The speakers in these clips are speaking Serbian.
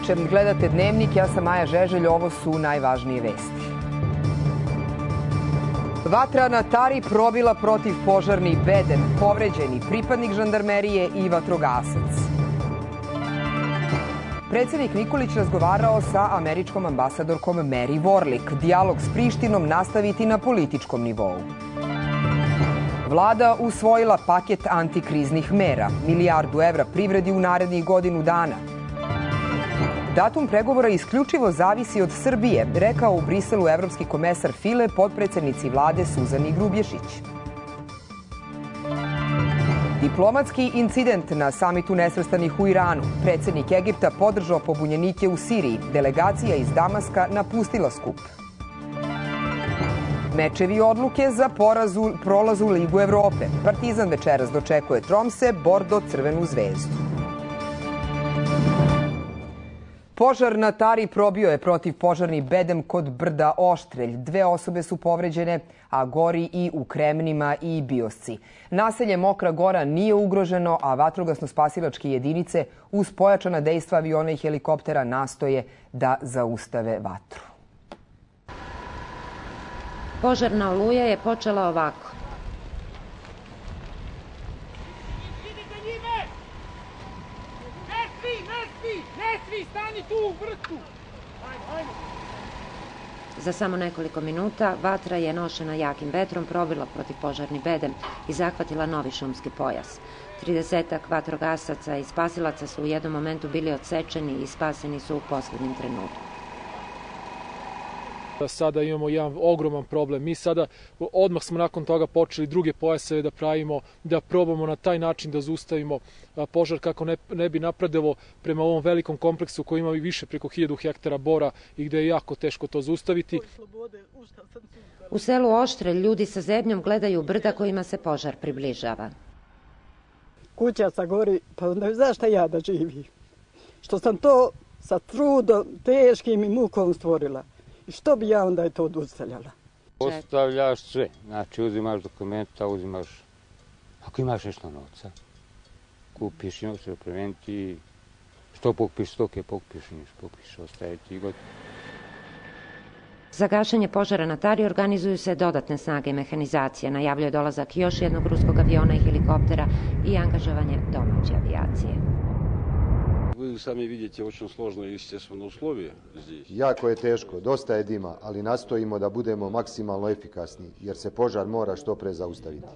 Večer, gledate Dnevnik, ja sam Maja Žeželj, ovo su najvažnije vesti. Vatra na Tari probila protiv požarni beden, povređeni pripadnik žandarmerije i vatrogasac. Predsednik Nikolić razgovarao sa američkom ambasadorkom Mary Warlick. Dijalog s Prištinom nastaviti na političkom nivou. Vlada usvojila paket antikriznih mera, milijardu evra privredi u narednih godinu dana. Datum pregovora isključivo zavisi od Srbije, rekao u Briselu evropski komesar File podpredsednici vlade Suzani Grubješić. Diplomatski incident na samitu nesvrstanih u Iranu. Predsednik Egipta podržao pobunjenike u Siriji. Delegacija iz Damaska napustila skup. Mečevi odluke za porazu, prolaz u Ligu Evrope. Partizan večeras dočekuje Tromse, Bordo, Crvenu zvezdu. Požar na Tari probio je protiv požarni bedem kod brda Oštrelj. Dve osobe su povređene, a gori i u Kremnima i Biosci. Naselje Mokra Gora nije ugroženo, a vatrogasno-spasilačke jedinice uz pojačana dejstva aviona i helikoptera nastoje da zaustave vatru. Požarna oluja je počela ovako. Idite njime! Ne svi, ne svi, ne svi, stani tu vrtu! Ajde! Za samo nekoliko minuta vatra je nošena jakim vetrom probila protiv požarni bedem i zahvatila novi šumski pojas. Tridesetak vatrogasaca i spasilaca su u jednom momentu bili odsečeni i spaseni su u poslednjem trenutku. Sada imamo jedan ogroman problem. Mi sada odmah smo nakon toga počeli druge pojaseve da pravimo, da probamo na taj način da zaustavimo požar kako ne, ne bi napredevo prema ovom velikom kompleksu koji ima i više preko 1000 hektara bora i gde je jako teško to zaustaviti. U selu Oštre ljudi sa zebnjom gledaju brda kojima se požar približava. Kuća sa gori, pa onda znaš šta ja da živim? Što sam to sa trudom, teškim i mukom stvorila. Što bi ja onda je to odustavljala? Ostavljaš sve. Znači, uzimaš dokumenta, uzimaš... Ako imaš nešto novca, kupiš i se preventi, što pokupiš stoke, pokupiš niš, pokupiš, ostaje ti god. Za gašenje požara na Tari organizuju se dodatne snage i mehanizacije. Najavljuje dolazak još jednog ruskog aviona i helikoptera i angažovanje domaće avijacije. Вы сами видите очень сложные, естественно, условия здесь. Jako je teško, dosta je dima, ali nastojimo da budemo maksimalno efikasni, jer se požar mora što pre zaustaviti.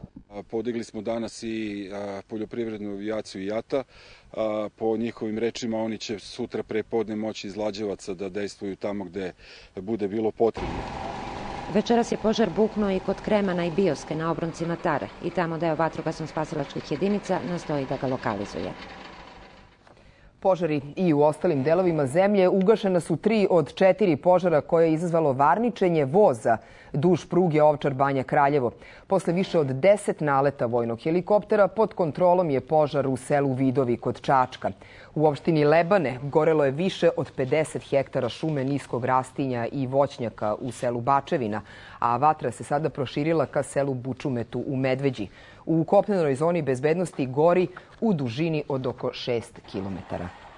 Podigli smo danas i poljoprivrednu avijaciju JATA. Po njihovim rečima oni će sutra pre podne moći iz Lađevaca da dejstvuju tamo gde bude bilo potrebno. Večeras je požar buknuo i kod Kremana i Bioske na obroncima Tare i tamo deo vatrogasno-spasilačkih jedinica nastoji da ga lokalizuje. Požari i u ostalim delovima zemlje. Ugašena su tri od četiri požara koje je izazvalo varničenje voza duž pruge Ovčar Banja Kraljevo. Posle više od deset naleta vojnog helikoptera pod kontrolom je požar u selu Vidovi kod Čačka. U opštini Lebane gorelo je više od 50 hektara šume niskog rastinja i voćnjaka u selu Bačevina, a vatra se sada proširila ka selu Bučumetu u Medveđi. U kopnenoj zoni bezbednosti gori u dužini od oko 6 kilometara.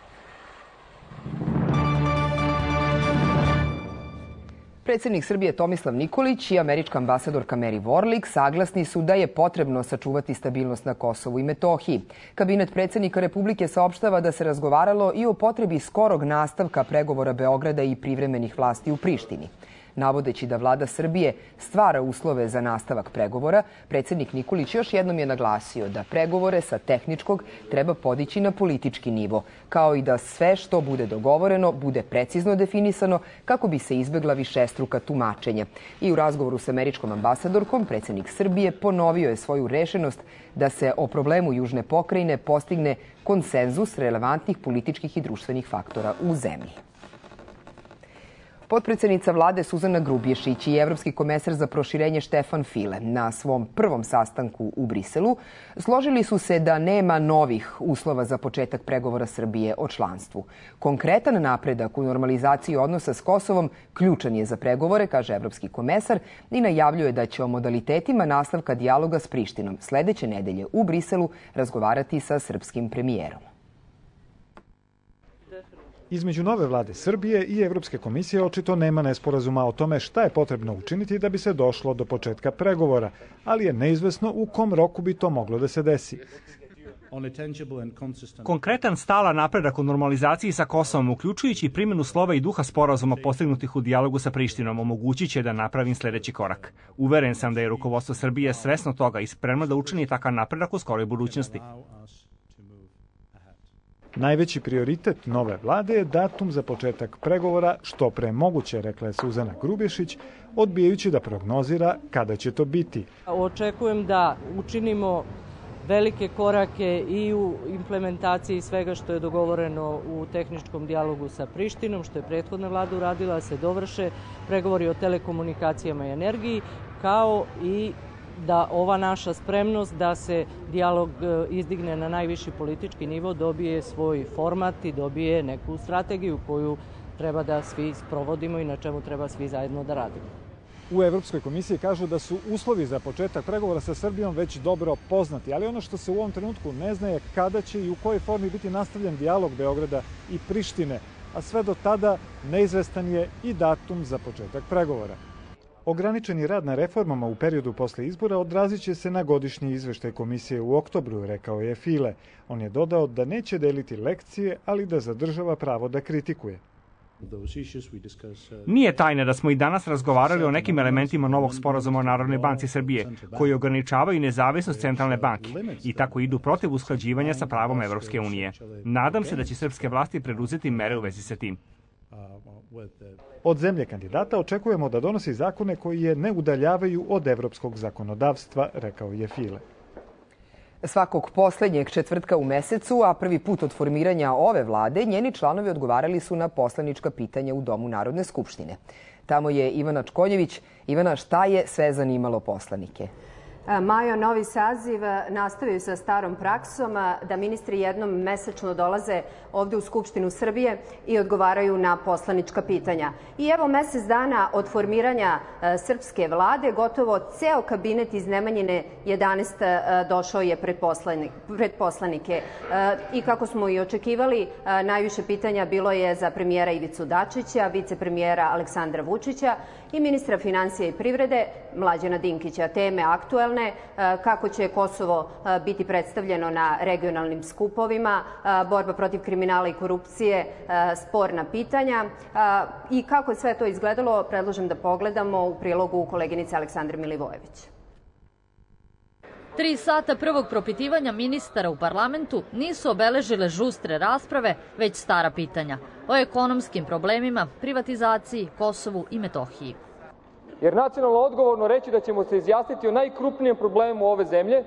Predsednik Srbije Tomislav Nikolić i američka ambasadorka Mary Warlick saglasni su da je potrebno sačuvati stabilnost na Kosovu i Metohiji. Kabinet predsednika Republike saopštava da se razgovaralo i o potrebi skorog nastavka pregovora Beograda i privremenih vlasti u Prištini. Navodeći da vlada Srbije stvara uslove za nastavak pregovora, predsednik Nikolić još jednom je naglasio da pregovore sa tehničkog treba podići na politički nivo, kao i da sve što bude dogovoreno bude precizno definisano kako bi se izbegla višestruka tumačenja. I u razgovoru sa američkom ambasadorkom, predsednik Srbije ponovio je svoju rešenost da se o problemu Južne pokrajine postigne konsenzus relevantnih političkih i društvenih faktora u zemlji. Potpredsednica vlade Suzana Grubješić i evropski komesar za proširenje Štefan File na svom prvom sastanku u Briselu složili su se da nema novih uslova za početak pregovora Srbije o članstvu. Konkretan napredak u normalizaciji odnosa s Kosovom ključan je za pregovore, kaže evropski komesar i najavljuje da će o modalitetima nastavka dijaloga s Prištinom sledeće nedelje u Briselu razgovarati sa srpskim premijerom. Između nove vlade Srbije i Evropske komisije očito nema nesporazuma o tome šta je potrebno učiniti da bi se došlo do početka pregovora, ali je neizvesno u kom roku bi to moglo da se desi. Konkretan stala napredak u normalizaciji sa Kosovom, uključujući primjenu slova i duha sporazuma postignutih u dijalogu sa Prištinom, omogućit će da napravim sledeći korak. Uveren sam da je rukovodstvo Srbije svesno toga i spremno da učini takav napredak u skoroj budućnosti. Najveći prioritet nove vlade je datum za početak pregovora što pre moguće, rekla je Suzana Grubješić, odbijajući da prognozira kada će to biti. Očekujem da učinimo velike korake i u implementaciji svega što je dogovoreno u tehničkom dijalogu sa Prištinom, što je prethodna vlada uradila, da se dovrše pregovori o telekomunikacijama i energiji, kao i da ova naša spremnost da se dijalog e, izdigne na najviši politički nivo dobije svoj format i dobije neku strategiju koju treba da svi sprovodimo i na čemu treba svi zajedno da radimo. U Evropskoj komisiji kažu da su uslovi za početak pregovora sa Srbijom već dobro poznati, ali ono što se u ovom trenutku ne zna je kada će i u kojoj formi biti nastavljen dijalog Beograda i Prištine, a sve do tada neizvestan je i datum za početak pregovora. Ograničeni rad na reformama u periodu posle izbora odrazit će se na godišnji izveštaj komisije u oktobru, rekao je File. On je dodao da neće deliti lekcije, ali da zadržava pravo da kritikuje. Nije tajne da smo i danas razgovarali o nekim elementima novog sporazuma o Narodnoj banci Srbije, koji ograničavaju nezavisnost centralne banke i tako idu protiv usklađivanja sa pravom Evropske unije. Nadam se da će srpske vlasti preduzeti mere u vezi sa tim. Od zemlje kandidata očekujemo da donosi zakone koji je ne udaljavaju od evropskog zakonodavstva, rekao je File. Svakog poslednjeg četvrtka u mesecu, a prvi put od formiranja ove vlade, njeni članovi odgovarali su na poslanička pitanja u Domu Narodne skupštine. Tamo je Ivana Čkonjević. Ivana, šta je sve zanimalo poslanike? E, Majo, novi saziv e, nastavio sa starom praksom e, da ministri jednom mesečno dolaze ovde u Skupštinu Srbije i odgovaraju na poslanička pitanja. I evo mesec dana od formiranja srpske vlade, gotovo ceo kabinet iz Nemanjine 11 došao je pred, poslanike. I kako smo i očekivali, najviše pitanja bilo je za premijera Ivicu Dačića, vicepremijera Aleksandra Vučića i ministra financija i privrede Mlađana Dinkića. Teme aktuelne, e, kako će Kosovo e, biti predstavljeno na regionalnim skupovima, e, borba protiv kriminala i korupcije, sporna pitanja i kako je sve to izgledalo, predložem da pogledamo u prilogu koleginice Aleksandre Milivojević. Tri sata prvog propitivanja ministara u parlamentu nisu obeležile žustre rasprave, već stara pitanja o ekonomskim problemima, privatizaciji, Kosovu i Metohiji. Jer nacionalno odgovorno reći da ćemo se izjasniti o najkrupnijem problemu ove zemlje,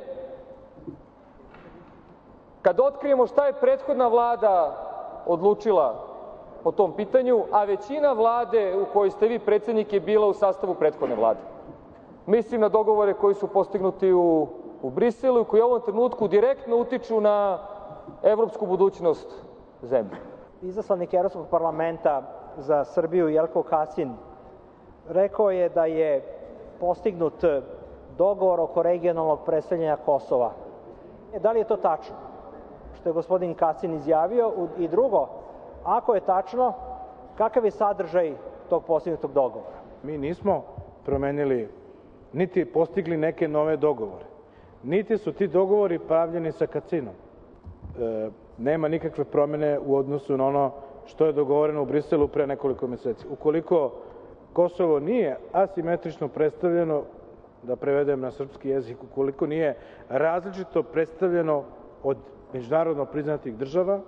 kad otkrijemo šta je prethodna vlada odlučila po tom pitanju, a većina vlade u kojoj ste vi predsednik je bila u sastavu prethodne vlade. Mislim na dogovore koji su postignuti u, u Briselu i koji u ovom trenutku direktno utiču na evropsku budućnost zemlje. Izaslanik Evropskog parlamenta za Srbiju Jelko Kasin rekao je da je postignut dogovor oko regionalnog predstavljanja Kosova. E, da li je to tačno? Što je gospodin Kacin izjavio. I drugo, ako je tačno, kakav je sadržaj tog postignutog dogovora? Mi nismo promenili, niti postigli neke nove dogovore. Niti su ti dogovori pravljeni sa Kacinom. E, nema nikakve promene u odnosu na ono što je dogovoreno u Briselu pre nekoliko meseci. Ukoliko Kosovo nije asimetrično predstavljeno, da prevedem na srpski jezik, ukoliko nije različito predstavljeno od međunarodno priznatih država,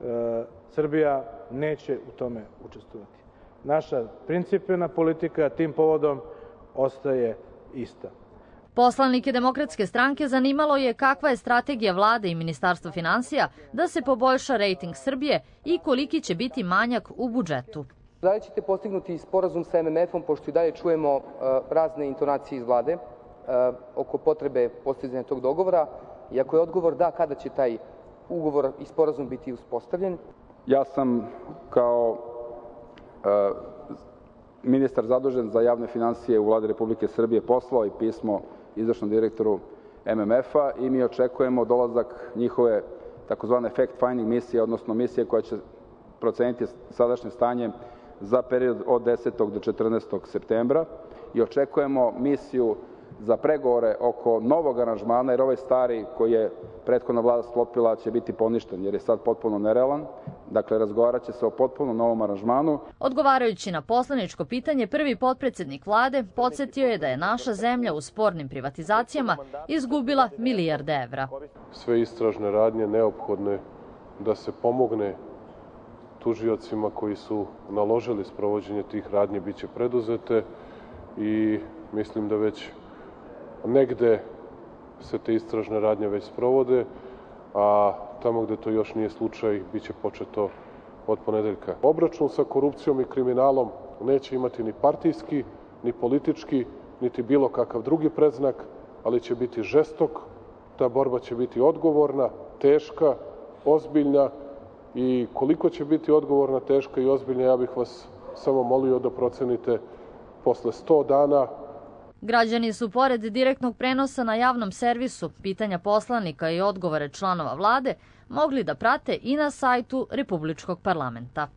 e, Srbija neće u tome učestvovati. Naša principena politika tim povodom ostaje ista. Poslanike Demokratske stranke zanimalo je kakva je strategija vlade i Ministarstva financija da se poboljša rejting Srbije i koliki će biti manjak u budžetu. Da li ćete postignuti sporazum sa MMF-om, pošto i dalje čujemo uh, razne intonacije iz vlade uh, oko potrebe postizanja tog dogovora? I ako je odgovor da, kada će taj ugovor i sporazum biti uspostavljen? Ja sam kao uh, ministar zadužen za javne financije u vlade Republike Srbije poslao i pismo izvršnom direktoru MMF-a i mi očekujemo dolazak njihove takozvane fact-finding misije, odnosno misije koja će proceniti sadašnje stanje za period od 10. do 14. septembra i očekujemo misiju za pregovore oko novog aranžmana, jer ovaj stari koji je prethodna vlada sklopila će biti poništen, jer je sad potpuno nerealan. Dakle, razgovarat će se o potpuno novom aranžmanu. Odgovarajući na poslaničko pitanje, prvi potpredsednik vlade podsjetio je da je naša zemlja u spornim privatizacijama izgubila milijarde evra. Sve istražne radnje neophodne da se pomogne tužiocima koji su naložili sprovođenje tih radnji biće preduzete i mislim da već negde se te istražne radnje već sprovode, a tamo gde to još nije slučaj biće početo od ponedeljka. Obračun sa korupcijom i kriminalom neće imati ni partijski, ni politički, niti bilo kakav drugi predznak, ali će biti žestok, ta borba će biti odgovorna, teška, ozbiljna i koliko će biti odgovorna, teška i ozbiljna, ja bih vas samo molio da procenite posle 100 dana Građani su pored direktnog prenosa na javnom servisu, pitanja poslanika i odgovore članova vlade mogli da prate i na sajtu Republičkog parlamenta.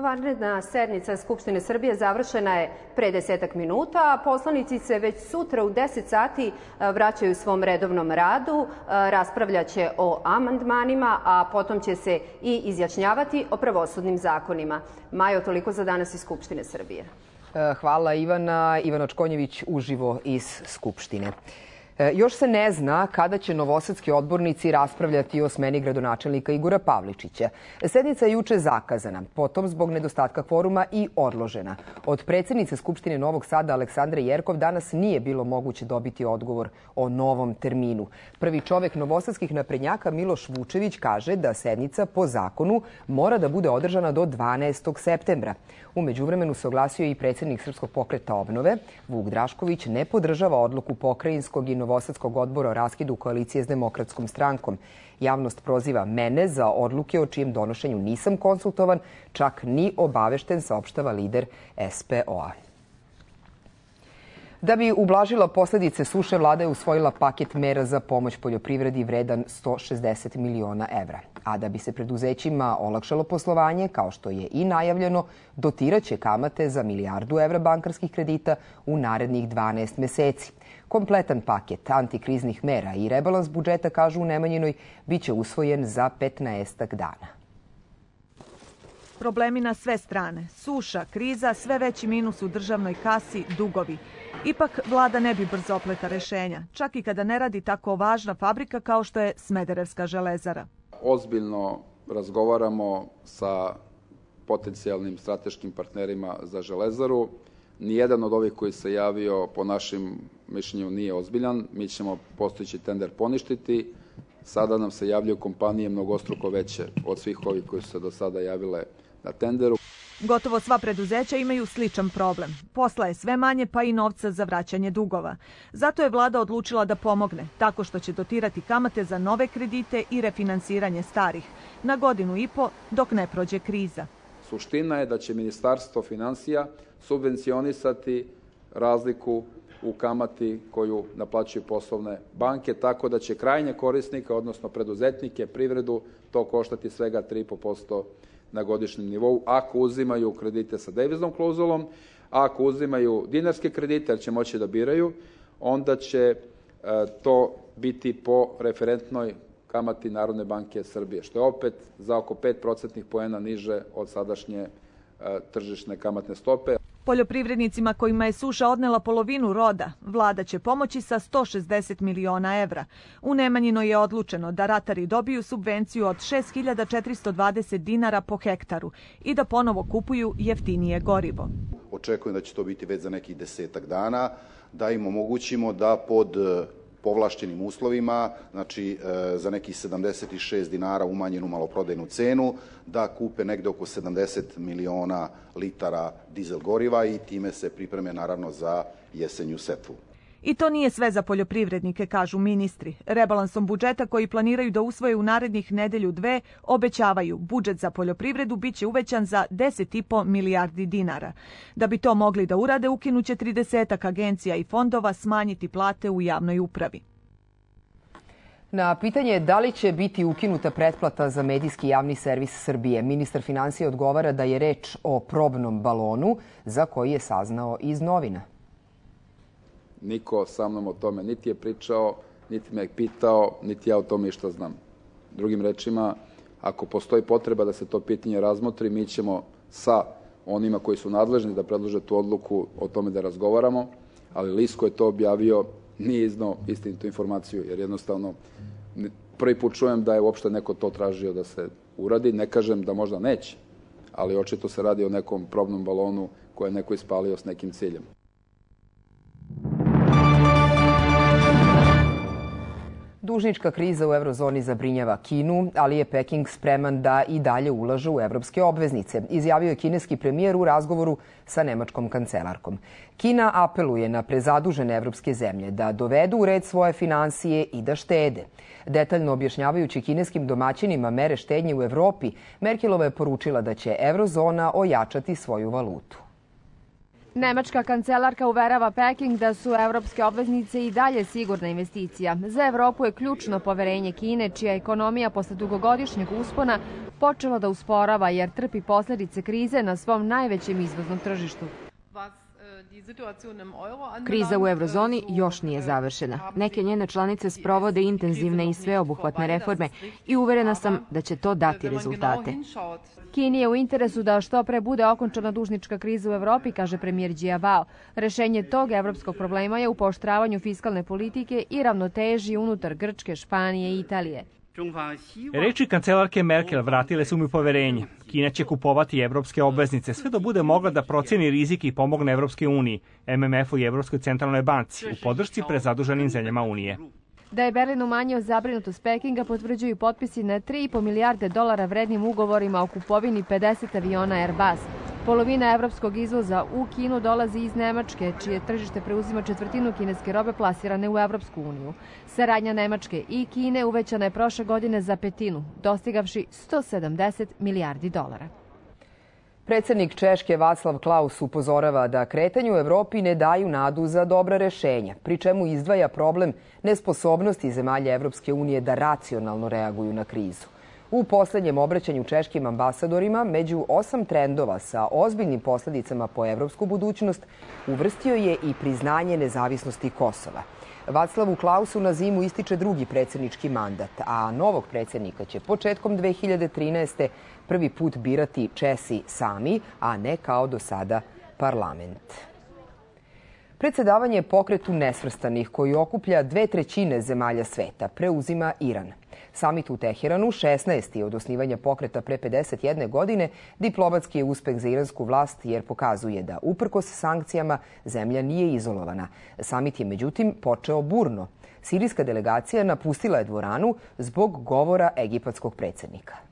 Vanredna sednica Skupštine Srbije završena je pre desetak minuta, a poslanici se već sutra u 10 sati vraćaju svom redovnom radu, raspravljaće o amandmanima, a potom će se i izjašnjavati o pravosudnim zakonima. Majo, toliko za danas iz Skupštine Srbije. E, hvala Ivana. Ivana Čkonjević uživo iz Skupštine. E, još se ne zna kada će novosadski odbornici raspravljati o smeni gradonačelnika Igora Pavličića. Sednica je juče zakazana, potom zbog nedostatka kvoruma i odložena. Od predsednice Skupštine Novog Sada Aleksandre Jerkov danas nije bilo moguće dobiti odgovor o novom terminu. Prvi čovek novosadskih naprednjaka Miloš Vučević kaže da sednica po zakonu mora da bude održana do 12. septembra. Umeđu vremenu se oglasio i predsednik Srpskog pokreta obnove. Vuk Drašković ne podržava odluku pokrajinskog i Novosadskog odbora o raskidu koalicije s demokratskom strankom. Javnost proziva mene za odluke o čijem donošenju nisam konsultovan, čak ni obavešten, saopštava lider SPO-a. Da bi ublažila posledice suše, vlada je usvojila paket mera za pomoć poljoprivredi vredan 160 miliona evra. A da bi se preduzećima olakšalo poslovanje, kao što je i najavljeno, dotiraće kamate za milijardu evra bankarskih kredita u narednih 12 meseci. Kompletan paket antikriznih mera i rebalans budžeta, kažu u Nemanjinoj, biće usvojen za 15 dana. Problemi na sve strane. Suša, kriza, sve veći minus u državnoj kasi, dugovi. Ipak vlada ne bi brzo opleta rešenja, čak i kada ne radi tako važna fabrika kao što je Smederevska železara. Ozbiljno razgovaramo sa potencijalnim strateškim partnerima za železaru. Nijedan od ovih koji se javio po našim mišljenju nije ozbiljan. Mi ćemo postojići tender poništiti. Sada nam se javljaju kompanije mnogostruko veće od svih ovih koji su se do sada javile na tenderu. Gotovo sva preduzeća imaju sličan problem. Posla je sve manje pa i novca za vraćanje dugova. Zato je vlada odlučila da pomogne, tako što će dotirati kamate za nove kredite i refinansiranje starih, na godinu i po dok ne prođe kriza. Suština je da će Ministarstvo financija subvencionisati razliku u kamati koju naplaćuju poslovne banke, tako da će krajnje korisnika, odnosno preduzetnike, privredu, to koštati svega 3,5% na godišnjem nivou ako uzimaju kredite sa deviznom klauzulom, ako uzimaju dinarske kredite, jer će moći da biraju, onda će e, to biti po referentnoj kamati Narodne banke Srbije, što je opet za oko 5 procentnih poena niže od sadašnje e, tržišne kamatne stope. Poljoprivrednicima kojima je suša odnela polovinu roda, vlada će pomoći sa 160 miliona evra. U Nemanjino je odlučeno da ratari dobiju subvenciju od 6420 dinara po hektaru i da ponovo kupuju jeftinije gorivo. Očekujem da će to biti već za nekih desetak dana, da im omogućimo da pod povlašćenim uslovima, znači e, za nekih 76 dinara umanjenu maloprodajnu cenu, da kupe negde oko 70 miliona litara dizel goriva i time se pripreme naravno za jesenju setvu. I to nije sve za poljoprivrednike, kažu ministri. Rebalansom budžeta koji planiraju da usvoje u narednih nedelju dve, obećavaju budžet za poljoprivredu biće uvećan za 10,5 milijardi dinara. Da bi to mogli da urade, ukinuće 30 agencija i fondova, smanjiti plate u javnoj upravi. Na pitanje da li će biti ukinuta pretplata za medijski javni servis Srbije, ministar financija odgovara da je reč o probnom balonu za koji je saznao iz novina. Niko sa mnom o tome niti je pričao, niti me je pitao, niti ja o tome išta znam. Drugim rečima, ako postoji potreba da se to pitanje razmotri, mi ćemo sa onima koji su nadležni da predlože tu odluku o tome da razgovaramo, ali Lisko je to objavio, nije iznao istinitu informaciju, jer jednostavno prvi put čujem da je uopšte neko to tražio da se uradi. Ne kažem da možda neće, ali očito se radi o nekom probnom balonu koje je neko ispalio s nekim ciljem. Dužnička kriza u eurozoni zabrinjava Kinu, ali je Peking spreman da i dalje ulaže u evropske obveznice, izjavio je kineski premijer u razgovoru sa nemačkom kancelarkom. Kina apeluje na prezadužene evropske zemlje da dovedu u red svoje financije i da štede. Detaljno objašnjavajući kineskim domaćinima mere štednje u Evropi, Merkelova je poručila da će eurozona ojačati svoju valutu. Nemačka kancelarka uverava Peking da su evropske obveznice i dalje sigurna investicija. Za Evropu je ključno poverenje Kine, čija ekonomija posle dugogodišnjeg uspona počela da usporava jer trpi posledice krize na svom najvećem izvoznom tržištu. Kriza u eurozoni još nije završena. Neke njene članice sprovode intenzivne i sveobuhvatne reforme i uverena sam da će to dati rezultate. Kini je u interesu da što pre bude okončana dužnička kriza u Evropi, kaže premijer Bao. Rešenje tog evropskog problema je u poštravanju fiskalne politike i ravnoteži unutar Grčke, Španije i Italije. Reči kancelarke Merkel vratile su mi poverenje. Kina će kupovati evropske obveznice sve do bude mogla da proceni rizik i pomogne Evropske uniji, MMF-u i Evropskoj centralnoj banci u podršci prezaduženim zemljama Unije. Da je Berlin umanjio zabrinutost Pekinga potvrđuju potpisi na 3,5 milijarde dolara vrednim ugovorima o kupovini 50 aviona Airbus. Polovina evropskog izvoza u Kinu dolazi iz Nemačke, čije tržište preuzima četvrtinu kineske robe plasirane u Evropsku uniju. Saradnja Nemačke i Kine uvećana je prošle godine za petinu, dostigavši 170 milijardi dolara. Predsednik Češke Vaclav Klaus upozorava da kretanju u Evropi ne daju nadu za dobra rešenja, pri čemu izdvaja problem nesposobnosti zemalja Evropske unije da racionalno reaguju na krizu. U poslednjem obraćanju češkim ambasadorima, među osam trendova sa ozbiljnim posledicama po evropsku budućnost, uvrstio je i priznanje nezavisnosti Kosova. Vaclavu Klausu na zimu ističe drugi predsednički mandat, a novog predsednika će početkom 2013 prvi put birati Česi sami, a ne kao do sada parlament. Predsedavanje pokretu nesvrstanih koji okuplja dve trećine zemalja sveta preuzima Iran. Samit u Teheranu, 16. od osnivanja pokreta pre 51 godine, diplomatski je uspeh za iransku vlast jer pokazuje da uprkos sankcijama zemlja nije izolovana. Samit je međutim počeo burno. Sirijska delegacija napustila je dvoranu zbog govora egipatskog predsednika.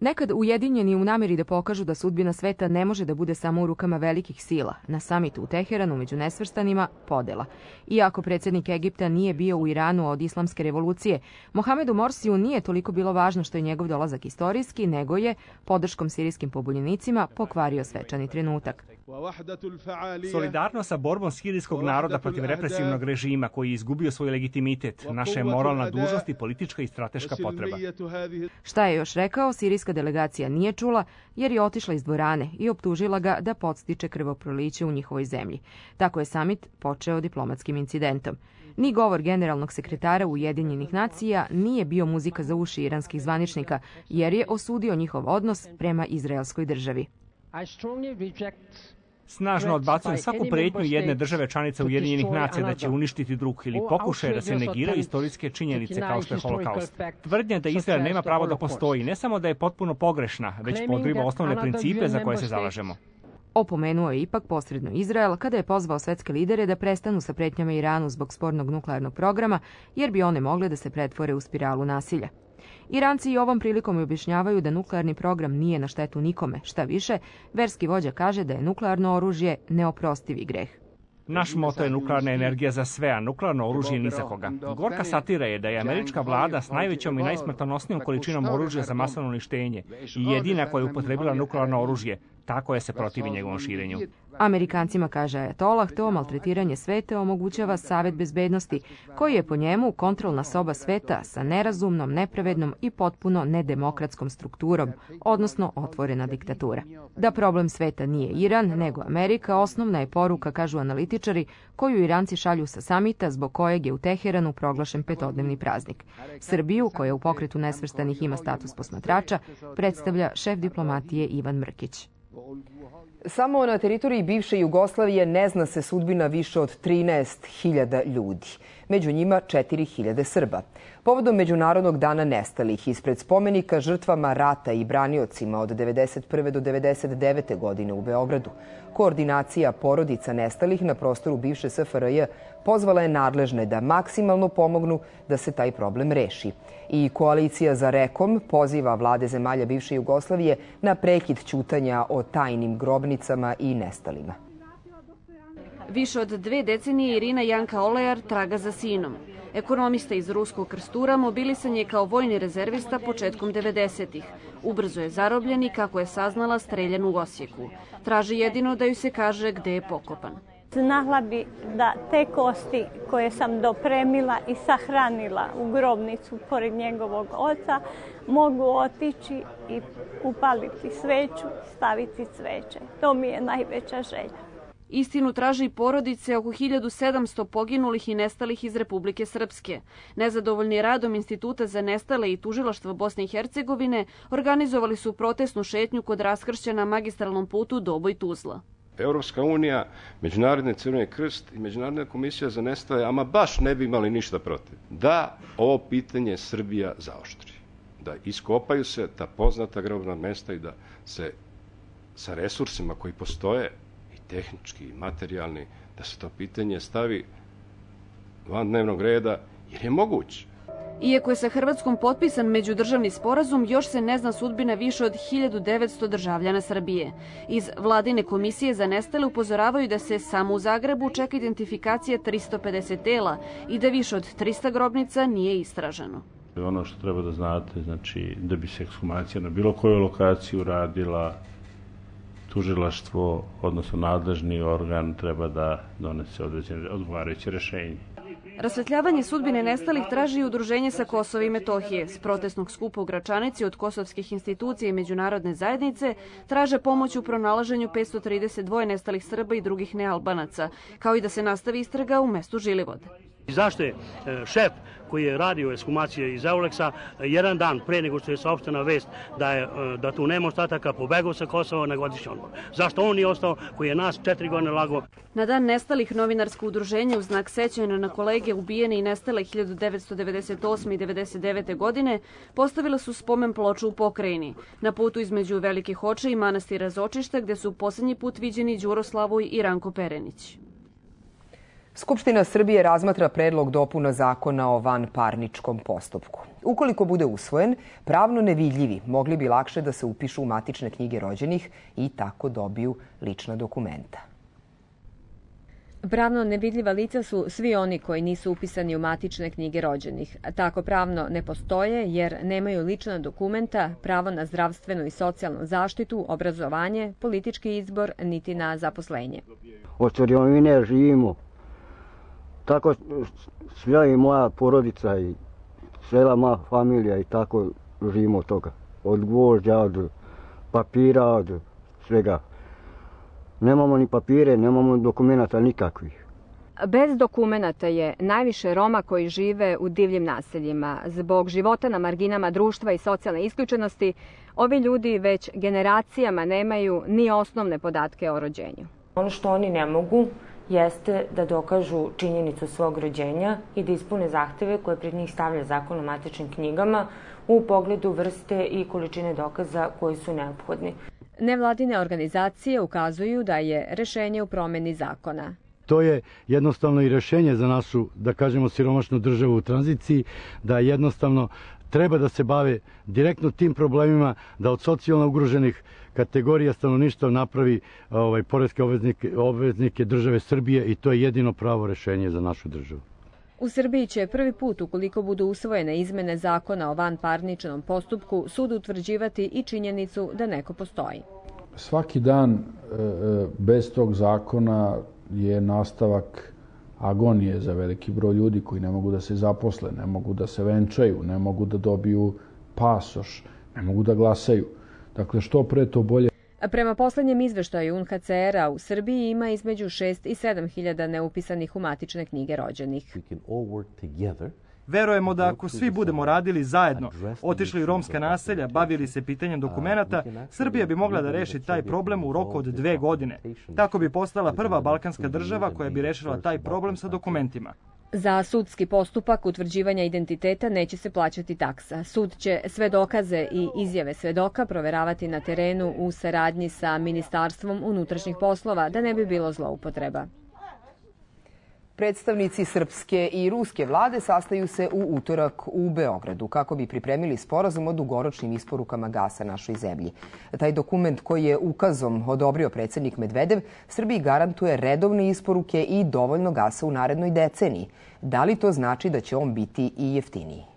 Nekad ujedinjeni u nameri da pokažu da sudbina sveta ne može da bude samo u rukama velikih sila, na samitu u Teheranu među nesvrstanima podela. Iako predsednik Egipta nije bio u Iranu od islamske revolucije, Mohamedu Morsiju nije toliko bilo važno što je njegov dolazak istorijski, nego je, podrškom sirijskim pobunjenicima, pokvario svečani trenutak. Solidarno sa borbom sirijskog naroda protiv represivnog režima koji je izgubio svoj legitimitet, naša je moralna dužnost i politička i strateška potreba. Šta je još rekao, sirijska delegacija nije čula jer je otišla iz dvorane i optužila ga da podstiče krvoproliće u njihovoj zemlji. Tako je samit počeo diplomatskim incidentom. Ni govor generalnog sekretara Ujedinjenih nacija nije bio muzika za uši iranskih zvaničnika, jer je osudio njihov odnos prema izraelskoj državi. Snažno odbacujem svaku pretnju jedne države članice Ujedinjenih nacija da će uništiti drug ili pokušaj da se negiraju istorijske činjenice kao što je holokaust. Tvrdnja da Izrael nema pravo da postoji ne samo da je potpuno pogrešna, već podriva osnovne principe za koje se zalažemo. Opomenuo je ipak posredno Izrael kada je pozvao svetske lidere da prestanu sa pretnjama Iranu zbog spornog nuklearnog programa, jer bi one mogle da se pretvore u spiralu nasilja. Iranci i ovom prilikom objašnjavaju da nuklearni program nije na štetu nikome. Šta više, verski vođa kaže da je nuklearno oružje neoprostivi greh. Naš moto je nuklearna energija za sve, a nuklearno oružje ni za koga. Gorka satira je da je američka vlada s najvećom i najsmrtonosnijom količinom oružja za masovno uništenje i jedina koja je upotrebila nuklearno oružje, tako je se protivi njegovom širenju. Amerikancima, kaže Ajatolah, to maltretiranje sveta omogućava Savet bezbednosti, koji je po njemu kontrolna soba sveta sa nerazumnom, nepravednom i potpuno nedemokratskom strukturom, odnosno otvorena diktatura. Da problem sveta nije Iran, nego Amerika, osnovna je poruka, kažu analitičari, koju Iranci šalju sa samita zbog kojeg je u Teheranu proglašen petodnevni praznik. Srbiju, koja u pokretu nesvrstanih ima status posmatrača, predstavlja šef diplomatije Ivan Mrkić. Samo na teritoriji bivše Jugoslavije ne zna se sudbina više od 13.000 ljudi. Među njima 4.000 Srba. Povodom Međunarodnog dana nestalih ispred spomenika žrtvama rata i braniocima od 1991. do 1999. godine u Beogradu, koordinacija porodica nestalih na prostoru bivše SFRJ pozvala je nadležne da maksimalno pomognu da se taj problem reši. I koalicija za rekom poziva vlade zemalja bivše Jugoslavije na prekid ćutanja o tajnim grobnicama i nestalima. Više od dve decenije Irina Janka Olejar traga za sinom. Ekonomista iz Ruskog krstura mobilisan je kao vojni rezervista početkom 90-ih. Ubrzo je zarobljen i, kako je saznala, streljan u Osijeku. Traži jedino da ju se kaže gde je pokopan. Znala bi da te kosti koje sam dopremila i sahranila u grobnicu pored njegovog oca mogu otići i upaliti sveću, staviti cveće. To mi je najveća želja. Istinu traže i porodice oko 1700 poginulih i nestalih iz Republike Srpske. Nezadovoljni radom Instituta za nestale i tužilaštva Bosne i Hercegovine organizovali su protestnu šetnju kod raskršća na magistralnom putu Doboj Tuzla. Evropska unija, Međunarodni crveni krst i Međunarodna komisija za nestale, ama baš ne bi imali ništa protiv. Da ovo pitanje Srbija zaoštri. Da iskopaju se ta poznata grobna mesta i da se sa resursima koji postoje tehnički i materijalni, da se to pitanje stavi van dnevnog reda, jer je moguće. Iako je sa Hrvatskom potpisan međudržavni sporazum, još se ne zna sudbina više od 1900 državljana Srbije. Iz vladine komisije za nestale upozoravaju da se samo u Zagrebu čeka identifikacija 350 tela i da više od 300 grobnica nije istraženo. Ono što treba da znate, znači da bi se ekshumacija na bilo kojoj lokaciji uradila, tužilaštvo, odnosno nadležni organ treba da donese određene odgovarajuće rešenje. Rasvetljavanje sudbine nestalih traži i udruženje sa Kosova i Metohije. S protestnog skupa u Gračanici od kosovskih institucija i međunarodne zajednice traže pomoć u pronalaženju 532 nestalih Srba i drugih nealbanaca, kao i da se nastavi istraga u mestu Žilivod. Zašto je e, šef koji je radio ekshumacije iz Euleksa jedan dan pre nego što je saopštena vest da, je, e, da tu nema ostataka pobegao sa Kosova na godišnji odmor? Zašto on nije ostao koji je nas četiri godine lago? Na dan nestalih novinarsko udruženje u znak sećanja na kolege ubijene i nestale 1998. i 99. godine postavila su spomen ploču u pokrajini, na putu između Velikih oča i manastira Zočišta gde su poslednji put viđeni Đuro Slavoj i Ranko Perenić. Skupština Srbije razmatra predlog dopuna zakona o vanparničkom postupku. Ukoliko bude usvojen, pravno nevidljivi mogli bi lakše da se upišu u matične knjige rođenih i tako dobiju lična dokumenta. Pravno nevidljiva lica su svi oni koji nisu upisani u matične knjige rođenih. Tako pravno ne postoje jer nemaju lična dokumenta, pravo na zdravstvenu i socijalnu zaštitu, obrazovanje, politički izbor, niti na zaposlenje. Od stvarjovine živimo tako sva i moja porodica i cela moja familija i tako živimo od toga. Od gvožđa, od papira, od svega. Nemamo ni papire, nemamo dokumenta nikakvih. Bez dokumenta je najviše Roma koji žive u divljim naseljima. Zbog života na marginama društva i socijalne isključenosti, ovi ljudi već generacijama nemaju ni osnovne podatke o rođenju. Ono što oni ne mogu jeste da dokažu činjenicu svog rođenja i da ispune zahteve koje pred njih stavlja zakon o matičnim knjigama u pogledu vrste i količine dokaza koji su neophodni. Nevladine organizacije ukazuju da je rešenje u promeni zakona. To je jednostavno i rešenje za našu, da kažemo, siromašnu državu u tranziciji, da jednostavno treba da se bave direktno tim problemima, da od socijalno ugroženih kategorija stanovništva napravi ovaj, porezke obveznike, obveznike države Srbije i to je jedino pravo rešenje za našu državu. U Srbiji će prvi put, ukoliko budu usvojene izmene zakona o vanparničnom postupku, sud utvrđivati i činjenicu da neko postoji. svaki dan e, bez tog zakona je nastavak agonije za veliki broj ljudi koji ne mogu da se zaposle, ne mogu da se venčaju, ne mogu da dobiju pasoš, ne mogu da glasaju. Dakle, što pre to bolje. Prema poslednjem izveštaju UNHCR-a u Srbiji ima između 6 i 7 hiljada neupisanih u matične knjige rođenih. Verujemo da ako svi budemo radili zajedno, otišli romska naselja, bavili se pitanjem dokumenata, Srbija bi mogla da reši taj problem u roku od dve godine. Tako bi postala prva balkanska država koja bi rešila taj problem sa dokumentima. Za sudski postupak utvrđivanja identiteta neće se plaćati taksa. Sud će sve dokaze i izjave svedoka proveravati na terenu u saradnji sa Ministarstvom unutrašnjih poslova da ne bi bilo zloupotreba. Predstavnici srpske i ruske vlade sastaju se u utorak u Beogradu kako bi pripremili sporazum o dugoročnim isporukama gasa našoj zemlji. Taj dokument koji je ukazom odobrio predsednik Medvedev, Srbiji garantuje redovne isporuke i dovoljno gasa u narednoj deceniji. Da li to znači da će on biti i jeftiniji?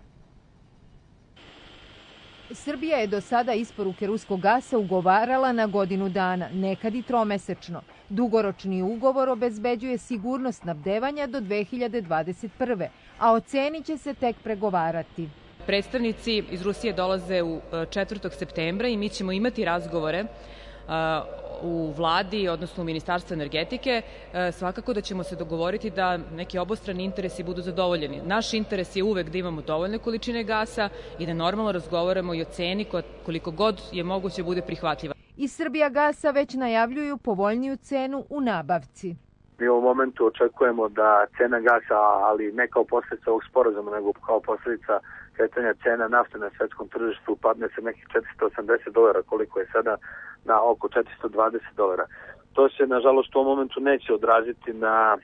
Srbija je do sada isporuke ruskog gasa ugovarala na godinu dana, nekad i tromesečno. Dugoročni ugovor obezbeđuje sigurnost nabdevanja do 2021. a o ceni će se tek pregovarati. Predstavnici iz Rusije dolaze u 4. E, septembra i mi ćemo imati razgovore e, u vladi, odnosno u Ministarstvu energetike, e, svakako da ćemo se dogovoriti da neki obostrani interesi budu zadovoljeni. Naš interes je uvek da imamo dovoljne količine gasa i da normalno razgovaramo i o ceni koliko god je moguće bude prihvatljiva. Iz Srbija gasa već najavljuju povoljniju cenu u nabavci. Mi u momentu očekujemo da cena gasa, ali ne kao posledica ovog sporazuma, nego kao posledica kretanja cena nafte na svetskom tržištu padne se nekih 480 dolara koliko je sada na oko 420 dolara. To se, nažalost, u ovom momentu neće odraziti na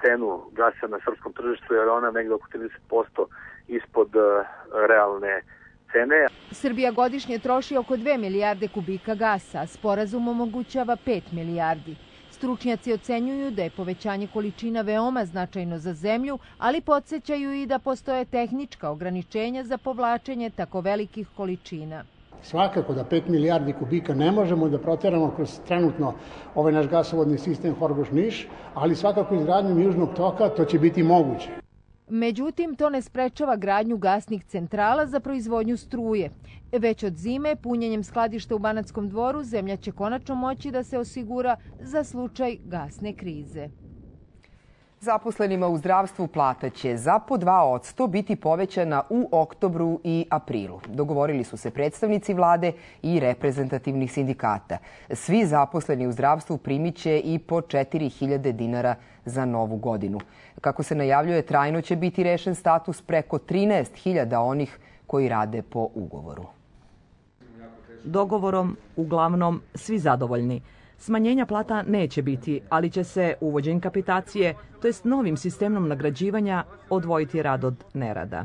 cenu gasa na srpskom tržištu, jer ona negde oko 30% ispod uh, realne cene. Srbija godišnje troši oko 2 milijarde kubika gasa, sporazum omogućava 5 milijardi. Stručnjaci ocenjuju da je povećanje količina veoma značajno za zemlju, ali podsjećaju i da postoje tehnička ograničenja za povlačenje tako velikih količina. Svakako da 5 milijardi kubika ne možemo da proteramo kroz trenutno ovaj naš gasovodni sistem Horgoš-Niš, ali svakako izgradnjom južnog toka to će biti moguće. Međutim, to ne sprečava gradnju gasnih centrala za proizvodnju struje. Već od zime, punjenjem skladišta u Banatskom dvoru, zemlja će konačno moći da se osigura za slučaj gasne krize. Zaposlenima u zdravstvu plata će za po 2% biti povećana u oktobru i aprilu. Dogovorili su se predstavnici vlade i reprezentativnih sindikata. Svi zaposleni u zdravstvu primit će i po 4000 dinara za novu godinu. Kako se najavljuje, trajno će biti rešen status preko 13.000 onih koji rade po ugovoru. Dogovorom uglavnom svi zadovoljni. Smanjenja plata neće biti, ali će se uvođenjem kapitacije, to jest novim sistemom nagrađivanja, odvojiti rad od nerada.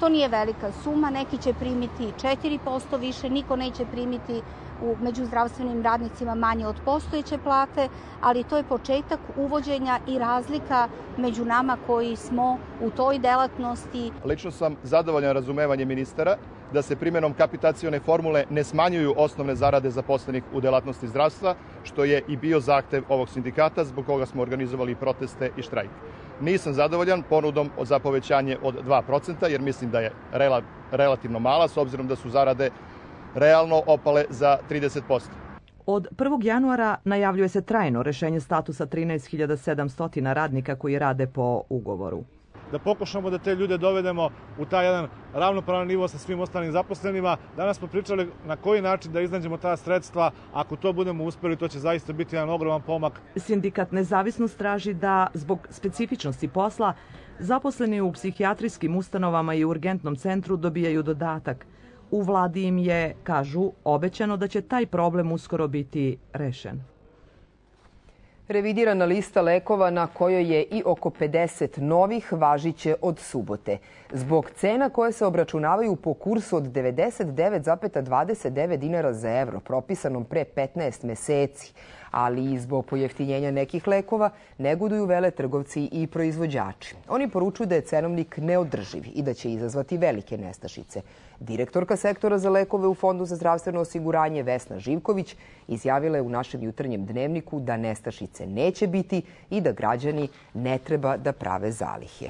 To nije velika suma, neki će primiti 4% više, niko neće primiti u, među zdravstvenim radnicima manje od postojeće plate, ali to je početak uvođenja i razlika među nama koji smo u toj delatnosti. Lično sam zadovoljan razumevanje ministara da se primjenom kapitacione formule ne smanjuju osnovne zarade zaposlenih u delatnosti zdravstva, što je i bio zahtev ovog sindikata, zbog koga smo organizovali proteste i štrajk. Nisam zadovoljan ponudom za povećanje od 2%, jer mislim da je relativno mala, s obzirom da su zarade realno opale za 30%. Od 1. januara najavljuje se trajno rešenje statusa 13.700 radnika koji rade po ugovoru da pokušamo da te ljude dovedemo u taj jedan ravnopravan nivo sa svim ostalim zaposlenima. Danas smo pričali na koji način da iznađemo ta sredstva. Ako to budemo uspeli, to će zaista biti jedan ogroman pomak. Sindikat Nezavisnost traži da zbog specifičnosti posla zaposleni u psihijatrijskim ustanovama i urgentnom centru dobijaju dodatak. U vladi im je, kažu, obećano da će taj problem uskoro biti rešen. Revidirana lista lekova na kojoj je i oko 50 novih važiće od subote. Zbog cena koje se obračunavaju po kursu od 99,29 dinara za evro, propisanom pre 15 meseci, ali i zbog pojeftinjenja nekih lekova negoduju vele trgovci i proizvođači. Oni poručuju da je cenovnik neodrživ i da će izazvati velike nestašice. Direktorka sektora za lekove u Fondu za zdravstveno osiguranje Vesna Živković izjavila je u našem jutarnjem dnevniku da nestašice neće biti i da građani ne treba da prave zalihe.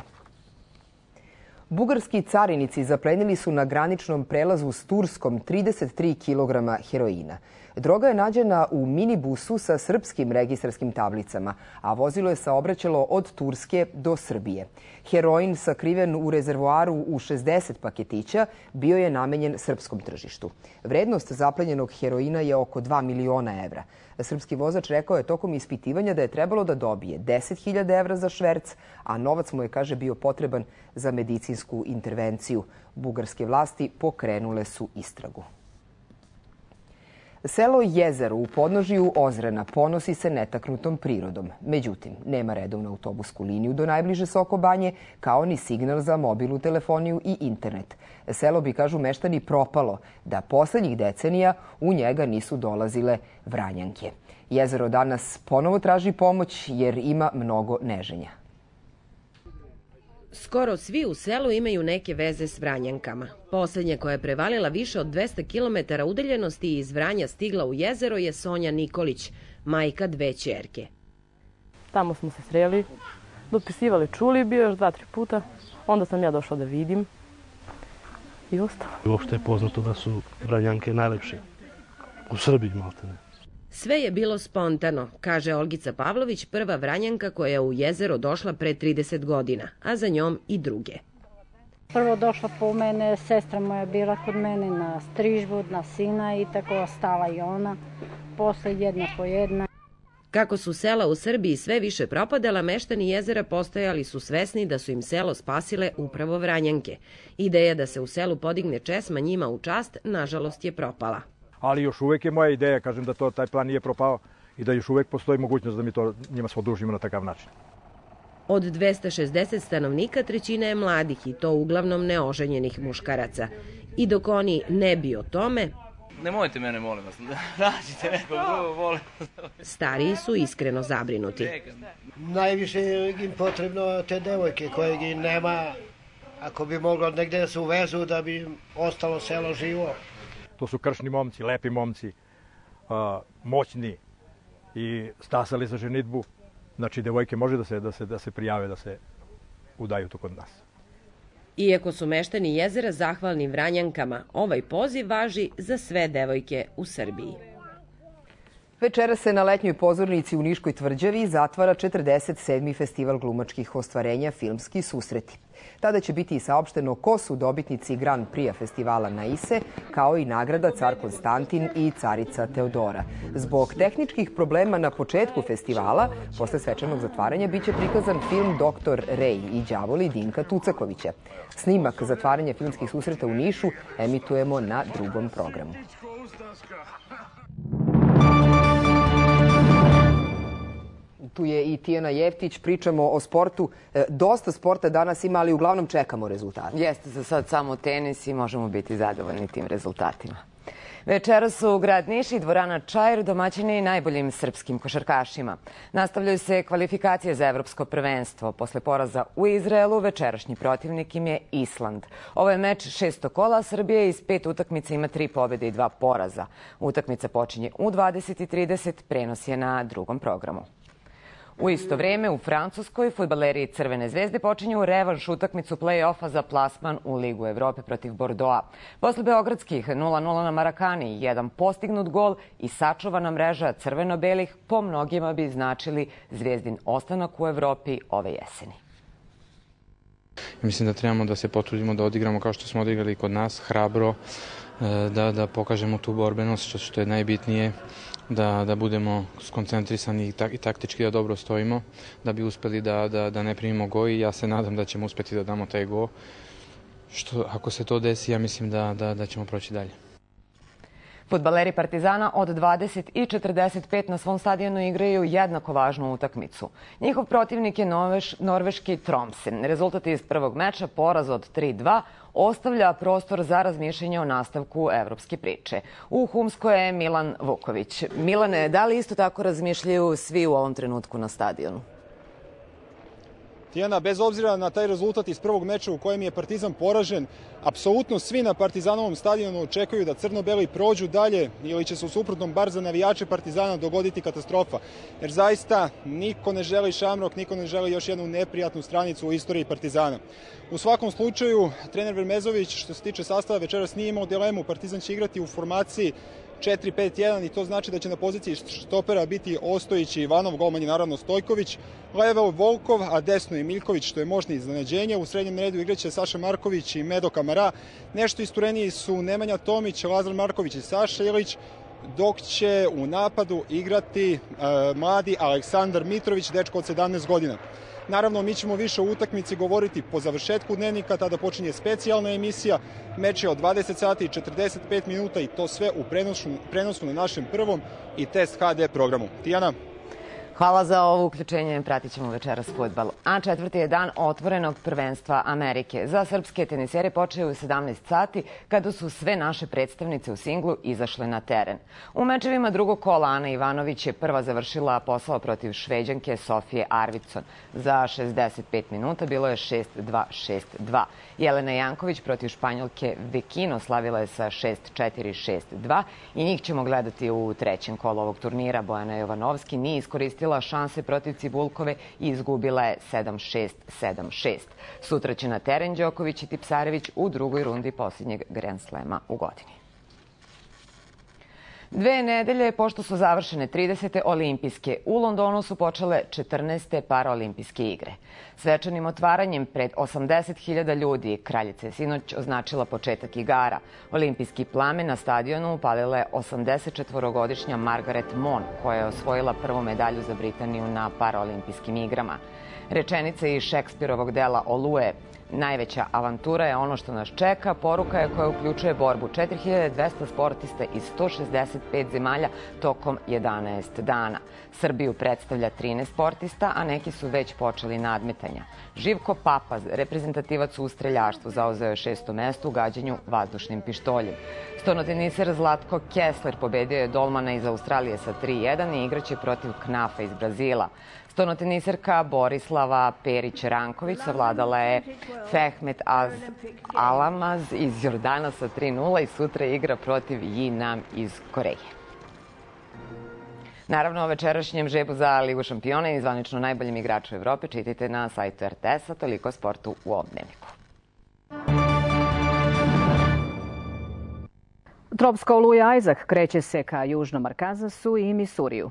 Bugarski carinici zaplenili su na graničnom prelazu s Turskom 33 kg heroina. Droga je nađena u minibusu sa srpskim registarskim tablicama, a vozilo je saobraćalo od Turske do Srbije. Heroin sakriven u rezervoaru u 60 paketića bio je namenjen srpskom tržištu. Vrednost zaplenjenog heroina je oko 2 miliona evra. Srpski vozač rekao je tokom ispitivanja da je trebalo da dobije 10.000 evra za šverc, a novac mu je, kaže, bio potreban za medicinsku intervenciju. Bugarske vlasti pokrenule su istragu. Selo Jezero u podnožiju Ozrena ponosi se netaknutom prirodom. Međutim, nema redovnu autobusku liniju do najbliže Soko banje, kao ni signal za mobilnu telefoniju i internet. Selo bi, kažu meštani, propalo da poslednjih decenija u njega nisu dolazile vranjanke. Jezero danas ponovo traži pomoć jer ima mnogo neženja. Skoro svi u selu imaju neke veze s Vranjankama. Poslednja koja je prevalila više od 200 km udaljenosti i iz Vranja stigla u jezero je Sonja Nikolić, majka dve čerke. Tamo smo se sreli, dopisivali čuli, bio još dva, tri puta. Onda sam ja došla da vidim i ostalo. Uopšte je poznato da su Vranjanke najlepše u Srbiji, malte ne. Sve je bilo spontano, kaže Olgica Pavlović, prva Vranjanka koja je u jezero došla pre 30 godina, a za njom i druge. Prvo došla po mene, sestra moja bila kod mene na strižbu, na sina i tako ostala i ona. Posle jedna po jedna. Kako su sela u Srbiji sve više propadala, meštani jezera postojali su svesni da su im selo spasile upravo Vranjanke. Ideja da se u selu podigne česma njima u čast, nažalost, je propala ali još uvek je moja ideja, kažem da to taj plan nije propao i da još uvek postoji mogućnost da mi to njima se odužimo na takav način. Od 260 stanovnika trećina je mladih i to uglavnom neoženjenih muškaraca. I dok oni ne bi o tome, Nemojte mene, molim vas, nađite nekog drugog, molim Stariji su iskreno zabrinuti. Najviše im potrebno te devojke koje im nema, ako bi moglo negde da se uvezu da bi ostalo selo živo. To su kršni momci, lepi momci, a, moćni i stasali za ženitbu. Znači, devojke može da se, da se, da se prijave, da se udaju tu kod nas. Iako su meštani jezera zahvalni Vranjankama, ovaj poziv važi za sve devojke u Srbiji. Večera se na letnjoj pozornici u Niškoj tvrđavi zatvara 47. festival glumačkih ostvarenja Filmski susreti. Tada će biti i saopšteno ko su dobitnici Grand Prix festivala na Ise, kao i nagrada Car Konstantin i Carica Teodora. Zbog tehničkih problema na početku festivala, posle svečanog zatvaranja, biće prikazan film Doktor Rej i đavoli Dinka Tucakovića. Snimak zatvaranja filmskih susreta u Nišu emitujemo na drugom programu. Tu je i Tijana Jeftić, pričamo o sportu. E, dosta sporta danas ima, ali uglavnom čekamo rezultate. Jeste za sad samo tenis i možemo biti zadovoljni tim rezultatima. Večera su grad Niš i dvorana Čajer domaćini najboljim srpskim košarkašima. Nastavljaju se kvalifikacije za evropsko prvenstvo. Posle poraza u Izraelu večerašnji protivnik im je Island. Ovo je meč šesto kola. Srbije iz pet utakmica ima tri pobjede i dva poraza. Utakmica počinje u 20.30, prenos je na drugom programu. U isto vreme u Francuskoj futbaleri Crvene zvezde počinju revanš utakmicu play-offa za plasman u Ligu Evrope protiv Bordoa. Posle Beogradskih 0-0 na Marakani, jedan postignut gol i sačuvana mreža crveno-belih po mnogima bi značili zvezdin ostanak u Evropi ove jeseni. Mislim da trebamo da se potrudimo da odigramo kao što smo odigrali kod nas, hrabro, e, da, da pokažemo tu borbenost, što, što je najbitnije da, da budemo skoncentrisani i, tak, i taktički da dobro stojimo, da bi uspeli da, da, da ne primimo go i ja se nadam da ćemo uspeti da damo taj go. Što, ako se to desi, ja mislim da, da, da ćemo proći dalje. Futbaleri Partizana od 20 i 45 na svom stadionu igraju jednako važnu utakmicu. Njihov protivnik je Norveš, norveški Tromsen. Rezultat iz prvog meča, poraz od 3-2, ostavlja prostor za razmišljanje o nastavku evropske priče. U Humsko je Milan Vuković. Milane, da li isto tako razmišljaju svi u ovom trenutku na stadionu? Tijana, bez obzira na taj rezultat iz prvog meča u kojem je Partizan poražen, apsolutno svi na Partizanovom stadionu očekuju da crno-beli prođu dalje ili će se u suprotnom bar za navijače Partizana dogoditi katastrofa. Jer zaista niko ne želi šamrok, niko ne želi još jednu neprijatnu stranicu u istoriji Partizana. U svakom slučaju, trener Vermezović, što se tiče sastava večeras, nije imao dilemu. Partizan će igrati u formaciji 4-5-1 i to znači da će na poziciji štopera biti Ostojić i Ivanov, golman je naravno Stojković, levo Volkov, a desno je Miljković, što je možda iznenađenje. U srednjem redu igraće Saša Marković i Medo Kamara. Nešto istureniji su Nemanja Tomić, Lazar Marković i Saša Ilić, dok će u napadu igrati e, mladi Aleksandar Mitrović, dečko od 17 godina. Naravno, mi ćemo više o utakmici govoriti po završetku dnevnika, tada počinje specijalna emisija. Meč je od 20 sati i 45 minuta i to sve u prenosu, prenosu na našem prvom i test HD programu. Tijana? Hvala za ovo uključenje, pratit ćemo večeras futbal. A četvrti je dan otvorenog prvenstva Amerike. Za srpske tenisere počeo u 17 sati kada su sve naše predstavnice u singlu izašle na teren. U mečevima drugog kola Ana Ivanović je prva završila posao protiv šveđanke Sofije Arvidsson. Za 65 minuta bilo je 6-2, 6-2. Jelena Janković protiv Španjolke Vekino slavila je sa 6-4, 6-2 i njih ćemo gledati u trećem kolu ovog turnira. Bojana Jovanovski nije iskoristila šanse protiv Cibulkove i izgubila je 7-6, 7-6. Sutra će na teren Đoković i Tipsarević u drugoj rundi posljednjeg Grand Slema u godini. Dve nedelje pošto su završene 30. olimpijske, u Londonu su počele 14. paraolimpijske igre. Svečanim otvaranjem pred 80.000 ljudi kraljica je sinoć označila početak igara. Olimpijski plamen na stadionu upalila je 84-godišnja Margaret Mon, koja je osvojila prvu medalju za Britaniju na paraolimpijskim igrama. Rečenica iz Šekspirovog dela Oluje Najveća avantura je ono što nas čeka. Poruka je koja uključuje borbu 4200 sportista iz 165 zemalja tokom 11 dana. Srbiju predstavlja 13 sportista, a neki su već počeli nadmetanja. Živko Papaz, reprezentativac u streljaštvu, zauzeo je šesto mesto u gađanju vazdušnim pištoljem. Stonoteniser Zlatko Kessler pobedio je Dolmana iz Australije sa 3-1 i igraće protiv Knafa iz Brazila. Stonoteniserka Borislava Perić-Ranković savladala je Fehmet Az Alamaz iz Jordana sa 3-0 i sutra igra protiv Yi Nam iz Koreje. Naravno, o večerašnjem žebu za Ligu šampiona i zvanično najboljim igraču Evrope čitajte na sajtu RTS-a, toliko sportu u ovom dnevniku. Tropska oluja Isaac kreće se ka južnom Arkazasu i Misuriju.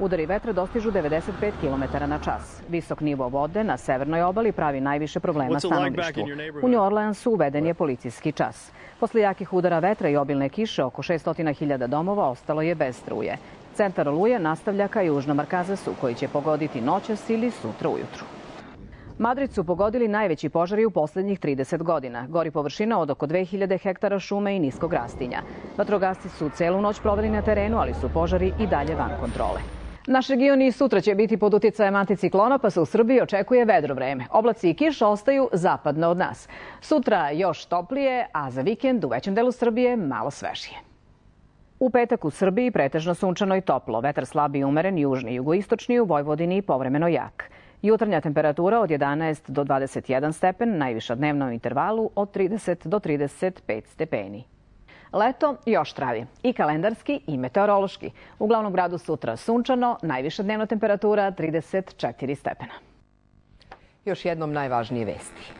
Udari vetra dostižu 95 km na čas. Visok nivo vode na severnoj obali pravi najviše problema stanovništvu. U New Orleansu uveden je policijski čas. Posle jakih udara vetra i obilne kiše, oko 600.000 domova ostalo je bez struje. Centar oluje nastavlja ka južnom Arkazasu, koji će pogoditi noćas ili sutra ujutru. Madrid su pogodili najveći požari u poslednjih 30 godina. Gori površina od oko 2000 hektara šume i niskog rastinja. Vatrogasci su celu noć proveli na terenu, ali su požari i dalje van kontrole. Naš region i sutra će biti pod uticajem anticiklona, pa se u Srbiji očekuje vedro vreme. Oblaci i kiša ostaju zapadno od nas. Sutra još toplije, a za vikend u većem delu Srbije malo svežije. U petak u Srbiji pretežno sunčano i toplo, vetar slabi i umeren, južni i jugoistočni, u Vojvodini i povremeno jak. Jutarnja temperatura od 11 do 21 stepen, najviša dnevna u intervalu od 30 do 35 stepeni. Leto još travi, i kalendarski i meteorološki. U glavnom gradu sutra sunčano, najviša dnevna temperatura 34 stepena. Još jednom najvažnije vesti.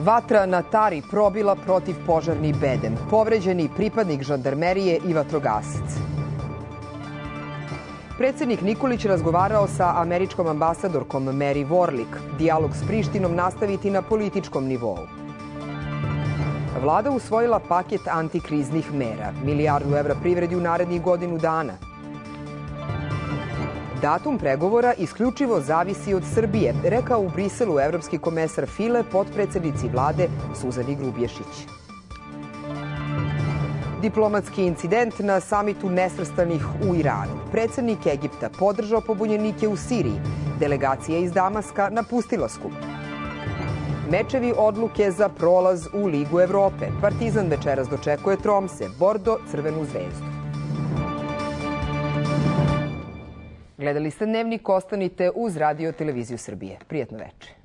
Vatra na Tari probila protiv požarni bedem. Povređeni pripadnik žandarmerije i vatrogasac. Predsednik Nikolić razgovarao sa američkom ambasadorkom Mary Warlick. Dijalog s Prištinom nastaviti na političkom nivou. Vlada usvojila paket antikriznih mera, milijardu evra privredi u narednih godinu dana. Datum pregovora isključivo zavisi od Srbije, rekao u Briselu evropski komesar File potpredsednici vlade Suzani Grubješić. Diplomatski incident na samitu nesvrstanih u Iranu. Predsednik Egipta podržao pobunjenike u Siriji. Delegacija iz Damaska napustila skup. Mečevi odluke za prolaz u Ligu Evrope. Partizan večeras dočekuje Tromse, Bordo Crvenu zvezdu. Gledali ste Dnevnik, ostanite uz Radio Televiziju Srbije. Prijetno večer.